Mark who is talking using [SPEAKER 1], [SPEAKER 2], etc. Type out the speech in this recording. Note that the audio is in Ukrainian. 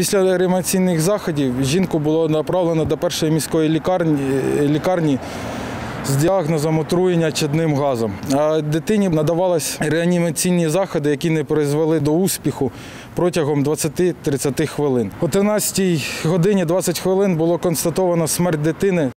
[SPEAKER 1] Після реанімаційних заходів жінку було направлено до першої міської лікарні, лікарні з діагнозом отруєння чадним газом. А дитині надавались реанімаційні заходи, які не призвели до успіху протягом 20-30 хвилин. О 13 годині 20 хвилин було констатовано смерть дитини.